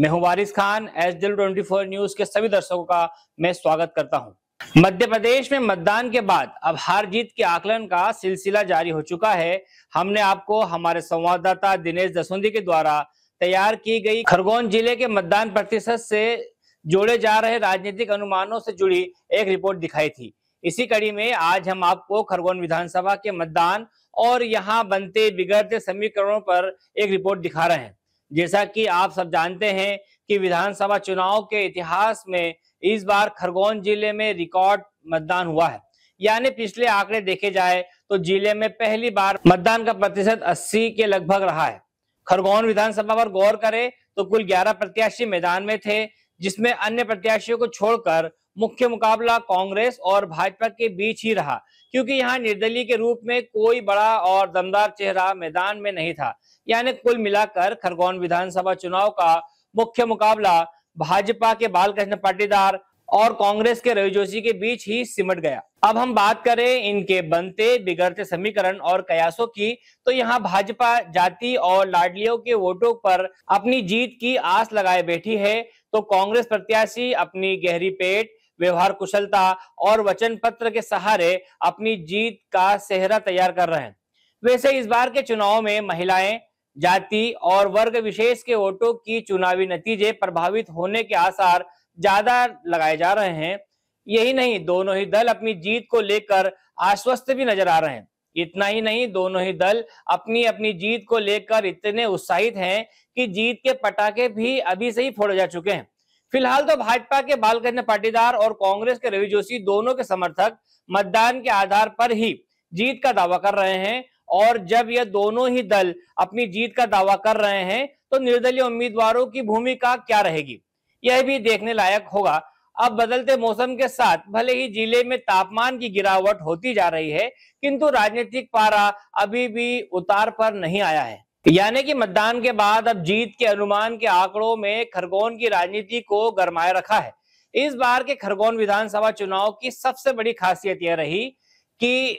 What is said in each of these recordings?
मैं हूँ Waris Khan, S W twenty four news के सभी दर्शकों का मैं स्वागत करता हूँ। मध्य प्रदेश में मतदान के बाद अब हार जीत के आकलन का सिलसिला जारी हो चुका है। हमने आपको हमारे संवाददाता दिनेश दसोंदी के द्वारा तैयार की गई खरगोन ज़िले के मतदान प्रतिशत से जोड़े जा रहे राजनीतिक अनुमानों से जुड़ी एक रिपोर्ट दिखाई थी। इसी कड़ी में आज हम आपको खरगोन विधानसभा के मतदान और यहाँ बनते बिगड़ते समीकरणों पर एक रिपोर्ट दिखा रहे हैं। जैसा कि आप सब जानते हैं कि विधानसभा चुनाव के इतिहास में इस बार खरगोन ज़िले में रिकॉर्ड मतदान हुआ है। यानी पिछले आंकड़े देखे जाए तो ज़िले में पहली बार मतदान का प्रतिशत 80 के लगभग रहा है। खरगोन विधानसभा पर गौर करें तो कुल 11 प्रत्याशी मैदान में थे जिसमें अन्य प्रत्याशियों को छोड़कर मुख्य मुकाबला कांग्रेस और भाजपा के बीच ही रहा, क्योंकि यहाँ निर्दलीय के रूप में कोई बड़ा और दमदार चेहरा मैदान में नहीं था। यानी कुल मिलाकर खरगोन विधानसभा चुनाव का मुख्य मुकाबला भाजपा के बालकृष्ण पाटीदार और कांग्रेस के रवि जोशी के बीच ही सिमट गया। अब हम बात करें इनके बनते, बिगड़ते समीकरण और कयासों की। तो यहाँ भाजपा जाति और लाडलियों के वोटों पर अपनी जीत की आस लगाए बैठी है। तो कांग्रेस प्रत्याशी अपनी गहरी पेट, व्यवहार कुशलता और वचन पत्र के सहारे अपनी जीत का सेहरा तैयार कर रहे हैं। वैसे इस बार के चुनाव में महिलाएँ, जाति और वर्ग विशेष के वोटों की चुनावी नतीजे प्रभावित होने के आसार ज़्यादा लगाए जा रहे हैं। यही नहीं, दोनों ही दल अपनी जीत को लेकर आश्वस्त भी नज़र आ रहे हैं। इतना ही नहीं, दोनों ही दल अपनी अपनी जीत को लेकर इतने उत्साहित हैं कि जीत के पटाखे भी अभी से ही फोड़े जा चुके हैं। फ़िलहाल तो भाजपा के बालकृष्ण पाटीदार और कांग्रेस के रवि जोशी दोनों के समर्थक मतदान के आधार पर ही जीत का दावा कर रहे हैं और जब यह दोनों ही दल अपनी जीत का दावा कर रहे हैं तो निर्दलीय उम्मीदवारों की भूमिका क्या रहेगी? यह भी देखने लायक होगा। अब बदलते मौसम के साथ भले ही ज़िले में तापमान की गिरावट होती जा रही है, किंतु राजनीतिक पारा अभी भी उतार पर नहीं आया है। यानी कि मतदान के बाद अब जीत के अनुमान के आंकड़ों में खरगोन की राजनीति को गरमाए रखा है। इस बार के खरगोन विधानसभा चुनाव की सबसे बड़ी खासियत यह रही कि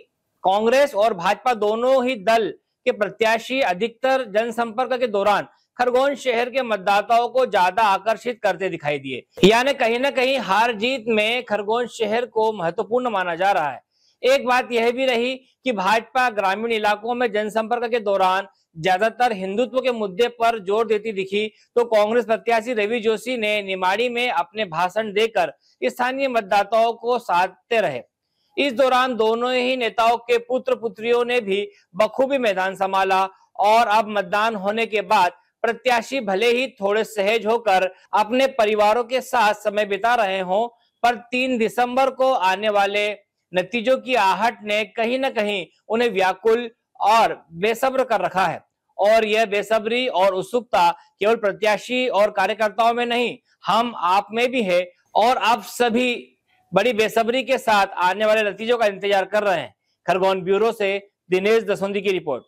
कांग्रेस और भाजपा दोनों ही दल के प्रत्याशी अधिकतर जनसंपर्क के दौरान खरगोन शहर के मतदाताओं को ज़्यादा आकर्षित करते दिखाई दिए। यानी कहीं ना कहीं हार जीत में खरगोन शहर को महत्वपूर्ण माना जा रहा है। एक बात यह भी रही कि भाजपा ग्रामीण इलाकों में जनसंपर्क के दौरान ज़्यादातर हिंदुत्व के मुद्दे पर ज़ोर देती दिखी तो कांग्रेस प्रत्याशी रवि जोशी ने निमाड़ी में अपने भाषण देकर स्थानीय मतदाताओं को साधते रहे। इस दौरान दोनों ही नेताओं के पुत्र पुत्रियों ने भी बखूबी मैदान संभाला और अब मतदान होने के बाद प्रत्याशी भले ही थोड़े सहज होकर अपने परिवारों के साथ समय बिता रहे हों, पर तीन दिसंबर को आने वाले नतीजों की आहट ने कहीं ना कहीं उन्हें व्याकुल और बेसब्र कर रखा है। और यह बेसब्री और उत्सुकता केवल प्रत्याशी और कार्यकर्ताओं में नहीं, हम आप में भी है और आप सभी बड़ी बेसब्री के साथ आने वाले नतीजों का इंतज़ार कर रहे हैं। खरगोन ब्यूरो से दिनेश दसोंदी की रिपोर्ट।